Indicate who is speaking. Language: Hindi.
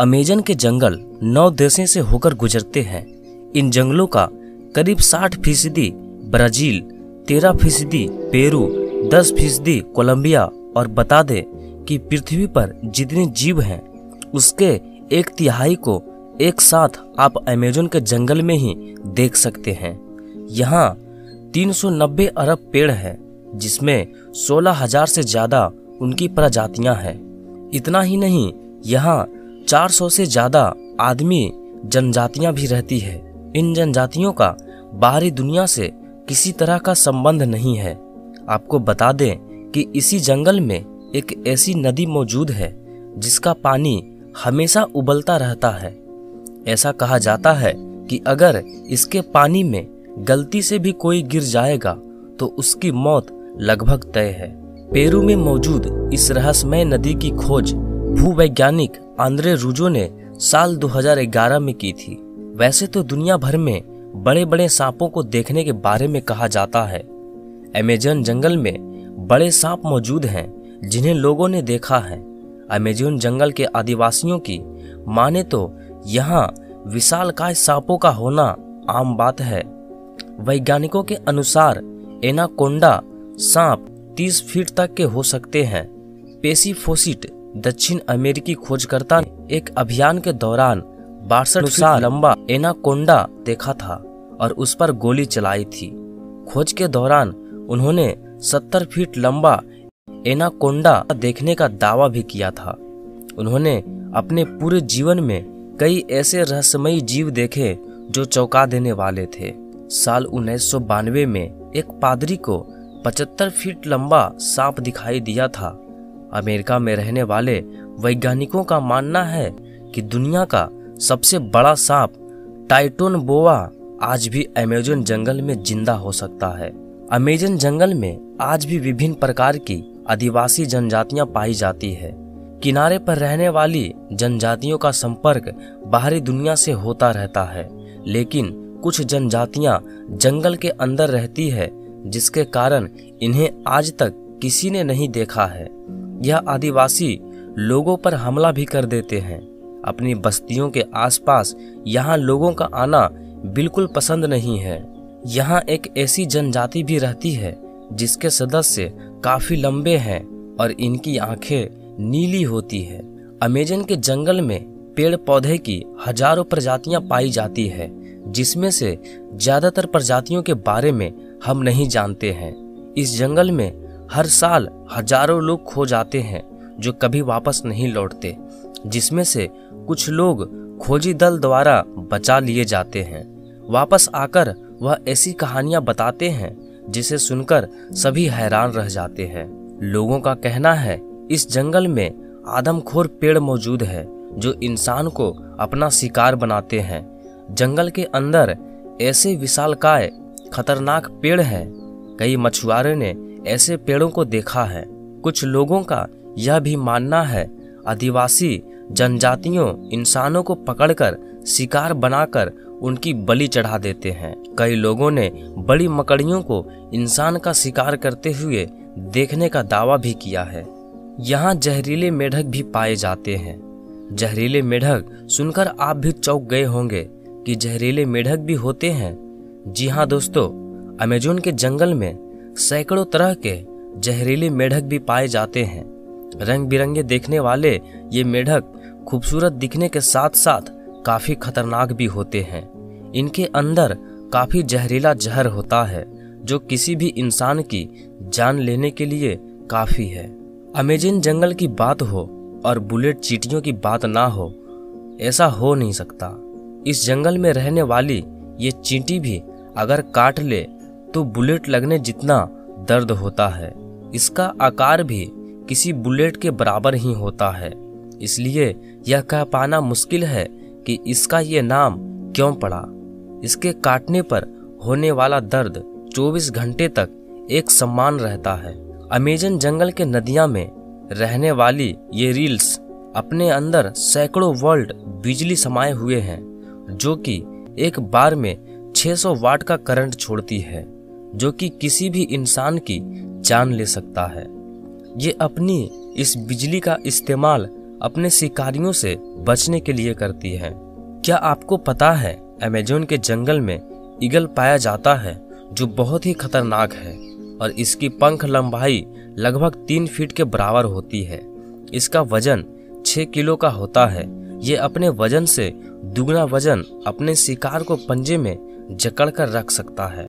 Speaker 1: अमेजन के जंगल नौ देशों से होकर गुजरते हैं। इन जंगलों का करीब 60 फ़ीसदी ब्राज़ील 13 फ़ीसदी पेरू 10 फ़ीसदी कोलंबिया और बता दे कि पृथ्वी पर जितने जीव हैं उसके एक तिहाई को एक साथ आप अमेजन के जंगल में ही देख सकते हैं। यहाँ 390 अरब पेड़ हैं जिसमें 16,000 से ज़्यादा उनकी प्रजातियाँ हैं। इतना ही नहीं यहाँ 400 से ज़्यादा आदमी जनजातियाँ भी रहती है। इन जनजातियों का बाहरी दुनिया से किसी तरह का संबंध नहीं है। आपको बता दें कि इसी जंगल में एक ऐसी नदी मौजूद है, जिसका पानी हमेशा उबलता रहता है। ऐसा कहा जाता है कि अगर इसके पानी में गलती से भी कोई गिर जाएगा तो उसकी मौत लगभग तय है। पेरू में मौजूद इस रहस्यमय नदी की खोज भूवैज्ञानिक आंद्रे रूजो ने साल 2011 में की थी। वैसे तो दुनिया भर में बड़े बड़े सांपों को देखने के बारे में कहा जाता है। अमेजन जंगल में बड़े सांप मौजूद हैं, जिन्हें लोगों ने देखा है। अमेजन जंगल के आदिवासियों की माने तो यहाँ विशालकाय सांपों का होना आम बात है। वैज्ञानिकों के अनुसार एनाकोंडा सांप 30 फीट तक के हो सकते हैं। पेसीफोसिट दक्षिण अमेरिकी खोजकर्ता ने एक अभियान के दौरान बासठ साल लंबा एनाकोंडा देखा था और उस पर गोली चलाई थी। खोज के दौरान उन्होंने 70 फीट लंबा एनाकोंडा देखने का दावा भी किया था। उन्होंने अपने पूरे जीवन में कई ऐसे रहस्यमयी जीव देखे जो चौंका देने वाले थे। साल उन्नीस सौ बानवे में एक पादरी को 75 फीट लंबा सांप दिखाई दिया था। अमेरिका में रहने वाले वैज्ञानिकों का मानना है कि दुनिया का सबसे बड़ा सांप, टाइटोन बोआ, आज भी अमेजन जंगल में ज़िंदा हो सकता है। अमेजन जंगल में आज भी विभिन्न प्रकार की आदिवासी जनजातियाँ पाई जाती है। किनारे पर रहने वाली जनजातियों का संपर्क बाहरी दुनिया से होता रहता है, लेकिन कुछ जनजातियाँ जंगल के अंदर रहती है, जिसके कारण इन्हें आज तक किसी ने नहीं देखा है। यह आदिवासी लोगों पर हमला भी कर देते हैं। अपनी बस्तियों के आसपास यहाँ लोगों का आना बिल्कुल पसंद नहीं है। यहाँ एक ऐसी जनजाति भी रहती है, जिसके सदस्य काफ़ी लंबे हैं और इनकी आँखें नीली होती है। अमेजन के जंगल में पेड़ पौधे की हज़ारों प्रजातियाँ पाई जाती है, जिसमें से ज़्यादातर प्रजातियों के बारे में हम नहीं जानते हैं। इस जंगल में हर साल हज़ारों लोग खो जाते हैं, जो कभी वापस नहीं लौटते, जिसमें से कुछ लोग खोजी दल द्वारा बचा लिए जाते हैं। वापस आकर वह ऐसी कहानियाँ बताते हैं, जिसे सुनकर सभी हैरान रह जाते हैं। लोगों का कहना है, इस जंगल में आदमखोर पेड़ मौजूद है, जो इंसान को अपना शिकार बनाते हैं। जंगल के अंदर ऐसे विशालकाय, खतरनाक पेड़ हैं। कई मछुआरे ने ऐसे पेड़ों को देखा है। कुछ लोगों का यह भी मानना है, आदिवासी जनजातियों इंसानों को पकड़कर शिकार बनाकर उनकी बलि चढ़ा देते हैं। कई लोगों ने बड़ी मकड़ियों को इंसान का शिकार करते हुए देखने का दावा भी किया है। यहाँ जहरीले मेढक भी पाए जाते हैं। जहरीले मेढक सुनकर आप भी चौक गए होंगे कि जहरीले मेढक भी होते हैं। जी हाँ दोस्तों, अमेजोन के जंगल में सैकड़ों तरह के जहरीले मेढक भी पाए जाते हैं। रंग बिरंगे देखने वाले ये मेढक खूबसूरत दिखने के साथ साथ काफ़ी खतरनाक भी होते हैं। इनके अंदर काफ़ी जहरीला जहर होता है, जो किसी भी इंसान की जान लेने के लिए काफ़ी है। अमेजन जंगल की बात हो और बुलेट चीटियों की बात ना हो, ऐसा हो नहीं सकता। इस जंगल में रहने वाली ये चींटी भी अगर काट ले तो बुलेट लगने जितना दर्द होता है, इसका आकार भी किसी बुलेट के बराबर ही होता है। इसलिए यह कह पाना मुश्किल है कि इसका ये नाम क्यों पड़ा। इसके काटने पर होने वाला दर्द 24 घंटे तक एक सम्मान रहता है। अमेजन जंगल के नदियाँ में रहने वाली ये रील्स अपने अंदर सैकड़ों वर्ल्ड बिजली समाये हुए हैं, जो कि एक बार में 600 वाट का करंट छोड़ती है। जो कि किसी भी इंसान की जान ले सकता है। ये अपनी इस बिजली का इस्तेमाल अपने शिकारियों से बचने के लिए करती है। क्या आपको पता है, अमेजोन के जंगल में ईगल पाया जाता है, जो बहुत ही खतरनाक है, और इसकी पंख लंबाई लगभग तीन फीट के बराबर होती है। इसका वज़न छह किलो का होता है। ये अपने वज़न से दुगना वज़न अपने शिकार को पंजे में जकड़ कर रख सकता है।